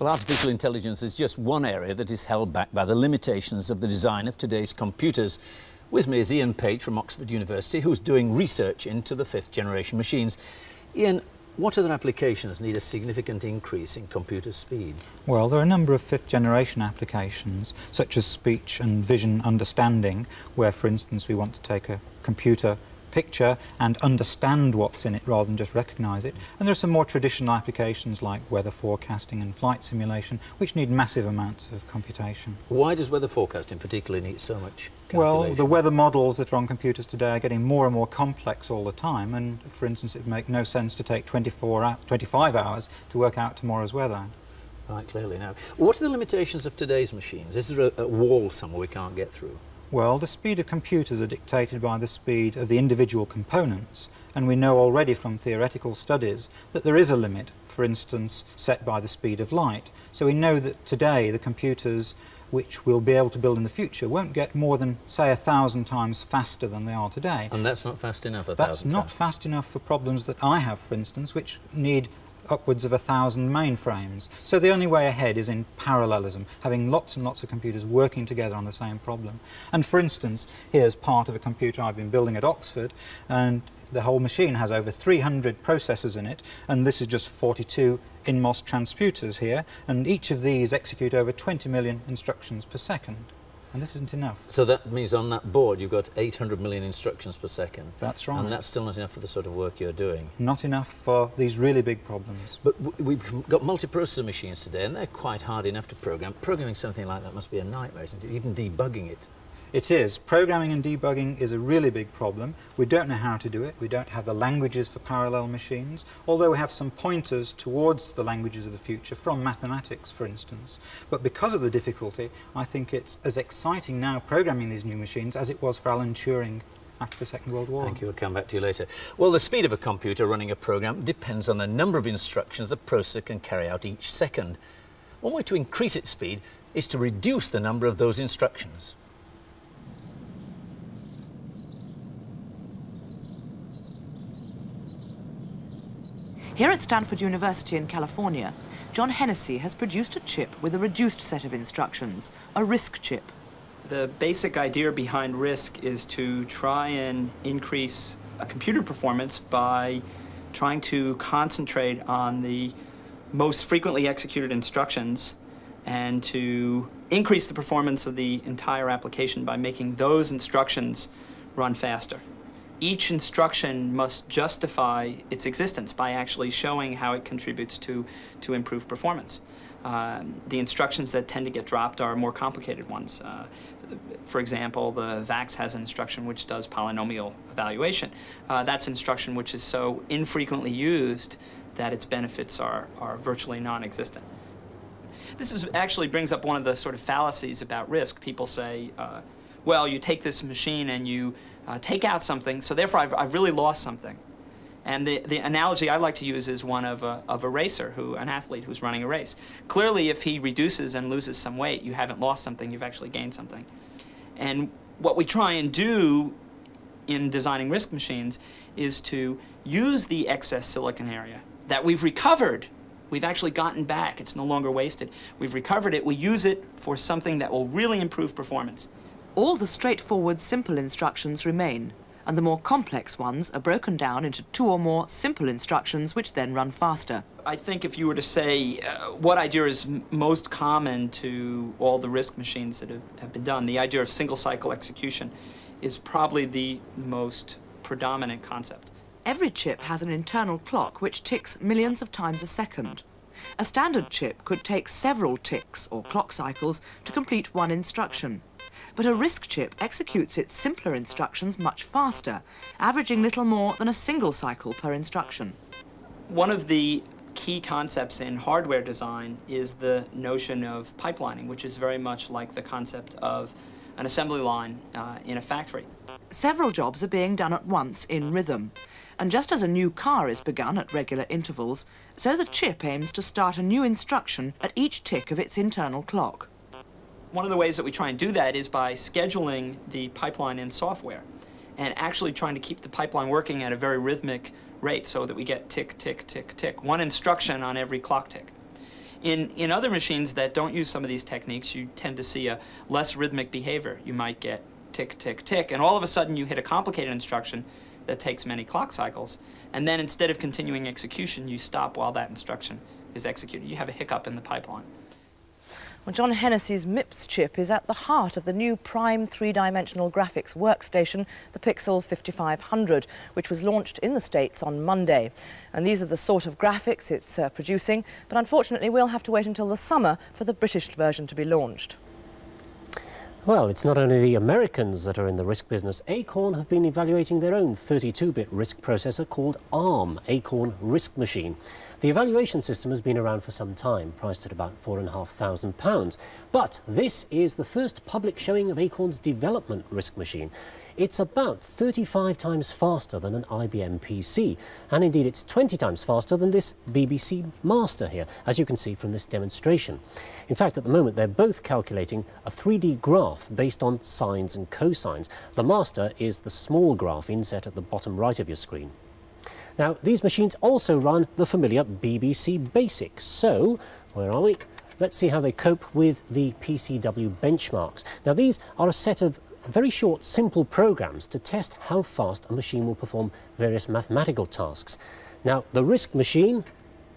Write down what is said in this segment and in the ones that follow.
Well, artificial intelligence is just one area that is held back by the limitations of the design of today's computers. With me is Ian Page from Oxford University, who's doing research into the fifth generation machines. Ian, what other applications need a significant increase in computer speed? Well, there are a number of fifth generation applications, such as speech and vision understanding, where, for instance, we want to take a computer picture and understand what's in it rather than just recognize it. And there are some more traditional applications like weather forecasting and flight simulation, which need massive amounts of computation. Why does weather forecasting particularly need so much Well, the weather models that are on computers today are getting more and more complex all the time. And for instance, it would make no sense to take 24, 25 hours to work out tomorrow's weather. Right, clearly now. What are the limitations of today's machines? Is there a, a wall somewhere we can't get through? Well, the speed of computers are dictated by the speed of the individual components, and we know already from theoretical studies that there is a limit, for instance, set by the speed of light. So we know that today the computers which we'll be able to build in the future won't get more than, say, a thousand times faster than they are today. And that's not fast enough, That's not times. fast enough for problems that I have, for instance, which need upwards of a thousand mainframes. So the only way ahead is in parallelism, having lots and lots of computers working together on the same problem. And for instance, here's part of a computer I've been building at Oxford, and the whole machine has over 300 processors in it, and this is just 42 InMOS transputers here, and each of these execute over 20 million instructions per second. And this isn't enough. So that means on that board you've got 800 million instructions per second. That's right. And that's still not enough for the sort of work you're doing. Not enough for these really big problems. But we've got multiprocessor machines today and they're quite hard enough to program. Programming something like that must be a nightmare, isn't it? Even debugging it. It is. Programming and debugging is a really big problem. We don't know how to do it. We don't have the languages for parallel machines, although we have some pointers towards the languages of the future from mathematics, for instance. But because of the difficulty, I think it's as exciting now programming these new machines as it was for Alan Turing after the Second World War. Thank you. We'll come back to you later. Well, the speed of a computer running a program depends on the number of instructions the processor can carry out each second. One way to increase its speed is to reduce the number of those instructions. Here at Stanford University in California, John Hennessy has produced a chip with a reduced set of instructions, a RISC chip. The basic idea behind RISC is to try and increase a computer performance by trying to concentrate on the most frequently executed instructions and to increase the performance of the entire application by making those instructions run faster each instruction must justify its existence by actually showing how it contributes to, to improved performance. Uh, the instructions that tend to get dropped are more complicated ones. Uh, for example, the VAX has an instruction which does polynomial evaluation. Uh, that's instruction which is so infrequently used that its benefits are, are virtually non-existent. This is, actually brings up one of the sort of fallacies about RISC. People say, uh, well, you take this machine and you uh, take out something, so therefore I've, I've really lost something. And the, the analogy I like to use is one of a, of a racer, who, an athlete who's running a race. Clearly, if he reduces and loses some weight, you haven't lost something, you've actually gained something. And what we try and do in designing RISC machines is to use the excess silicon area that we've recovered. We've actually gotten back. It's no longer wasted. We've recovered it. We use it for something that will really improve performance. All the straightforward simple instructions remain, and the more complex ones are broken down into two or more simple instructions which then run faster. I think if you were to say uh, what idea is most common to all the RISC machines that have, have been done, the idea of single cycle execution is probably the most predominant concept. Every chip has an internal clock which ticks millions of times a second. A standard chip could take several ticks or clock cycles to complete one instruction but a RISC chip executes its simpler instructions much faster, averaging little more than a single cycle per instruction. One of the key concepts in hardware design is the notion of pipelining, which is very much like the concept of an assembly line uh, in a factory. Several jobs are being done at once in rhythm. And just as a new car is begun at regular intervals, so the chip aims to start a new instruction at each tick of its internal clock. One of the ways that we try and do that is by scheduling the pipeline in software and actually trying to keep the pipeline working at a very rhythmic rate so that we get tick, tick, tick, tick, one instruction on every clock tick. In, in other machines that don't use some of these techniques, you tend to see a less rhythmic behavior. You might get tick, tick, tick, and all of a sudden you hit a complicated instruction that takes many clock cycles. And then instead of continuing execution, you stop while that instruction is executed. You have a hiccup in the pipeline. Well, John Hennessy's MIPS chip is at the heart of the new prime three-dimensional graphics workstation, the Pixel 5500, which was launched in the States on Monday. And these are the sort of graphics it's uh, producing, but unfortunately we'll have to wait until the summer for the British version to be launched. Well, it's not only the Americans that are in the RISC business. Acorn have been evaluating their own 32-bit RISC processor called ARM, Acorn RISC Machine. The evaluation system has been around for some time, priced at about £4,500. But this is the first public showing of Acorn's development RISC machine. It's about 35 times faster than an IBM PC, and indeed it's 20 times faster than this BBC Master here, as you can see from this demonstration. In fact, at the moment they're both calculating a 3D graph based on sines and cosines. The Master is the small graph inset at the bottom right of your screen. Now, these machines also run the familiar BBC Basics. So, where are we? Let's see how they cope with the PCW benchmarks. Now, these are a set of very short, simple programs to test how fast a machine will perform various mathematical tasks. Now, the RISC machine,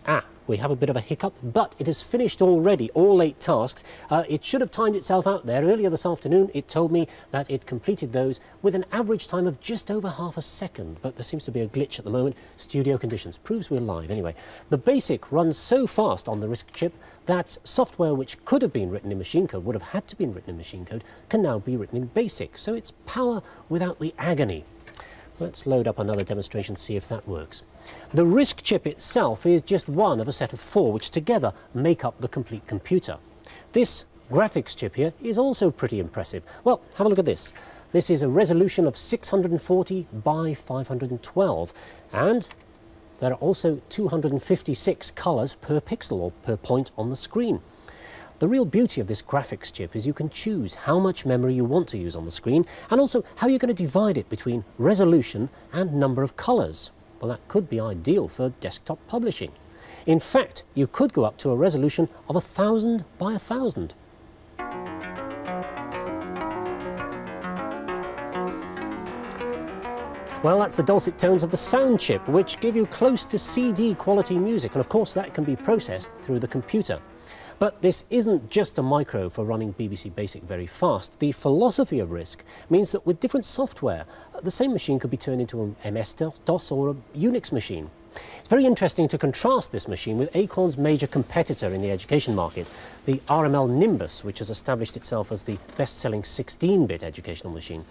ah, we have a bit of a hiccup, but it has finished already all eight tasks. Uh, it should have timed itself out there. Earlier this afternoon, it told me that it completed those with an average time of just over half a second, but there seems to be a glitch at the moment. Studio conditions proves we're live anyway. The BASIC runs so fast on the RISC chip that software which could have been written in machine code, would have had to been written in machine code, can now be written in BASIC. So it's power without the agony. Let's load up another demonstration, see if that works. The RISC chip itself is just one of a set of four which together make up the complete computer. This graphics chip here is also pretty impressive. Well, have a look at this. This is a resolution of 640 by 512 and there are also 256 colours per pixel or per point on the screen. The real beauty of this graphics chip is you can choose how much memory you want to use on the screen and also how you're going to divide it between resolution and number of colours. Well, that could be ideal for desktop publishing. In fact, you could go up to a resolution of 1000 by 1000. Well, that's the dulcet tones of the sound chip, which give you close to CD quality music, and of course that can be processed through the computer. But this isn't just a micro for running BBC Basic very fast. The philosophy of RISC means that with different software, the same machine could be turned into an MS-DOS or a Unix machine. It's very interesting to contrast this machine with Acorn's major competitor in the education market, the RML Nimbus, which has established itself as the best-selling 16-bit educational machine.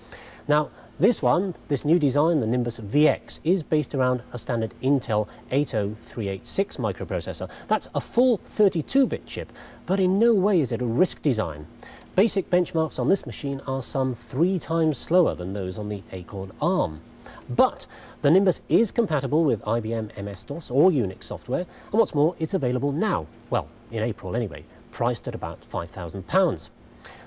Now, this one, this new design, the Nimbus VX, is based around a standard Intel 80386 microprocessor. That's a full 32-bit chip, but in no way is it a RISC design. Basic benchmarks on this machine are some three times slower than those on the Acorn ARM. But the Nimbus is compatible with IBM MS-DOS or Unix software, and what's more, it's available now, well, in April anyway, priced at about £5,000.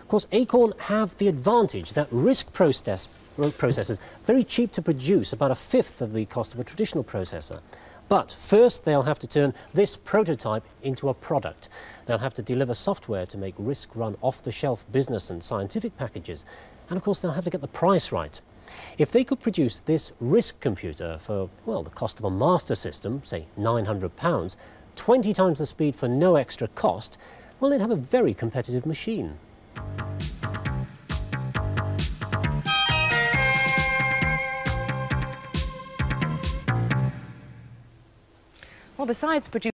Of course, Acorn have the advantage that RISC process, processors, very cheap to produce, about a fifth of the cost of a traditional processor. But first they'll have to turn this prototype into a product. They'll have to deliver software to make RISC run off-the-shelf business and scientific packages. And of course they'll have to get the price right. If they could produce this RISC computer for, well, the cost of a master system, say £900, 20 times the speed for no extra cost, well, they'd have a very competitive machine. Well, besides producing